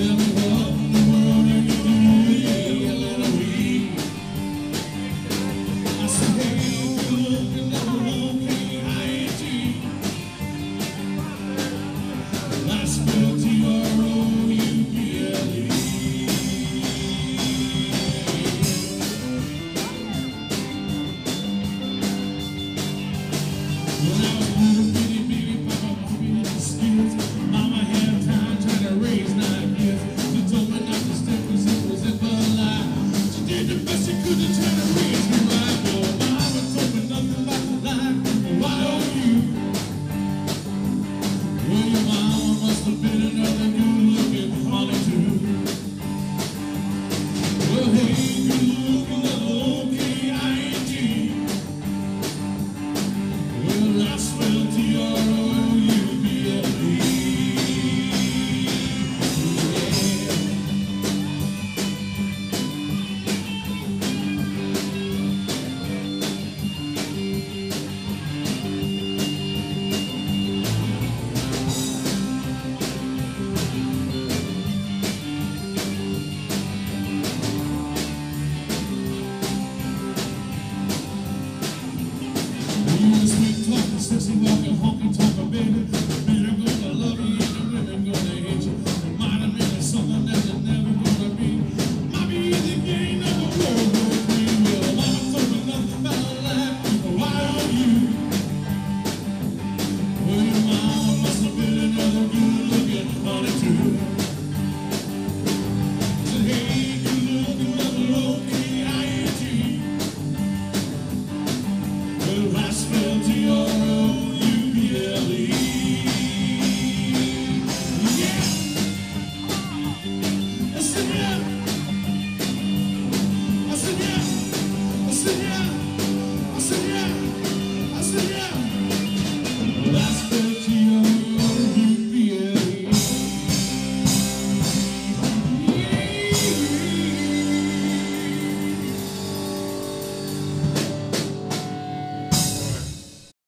in the. says he want your honky tonk, baby. baby, I'm gonna love you.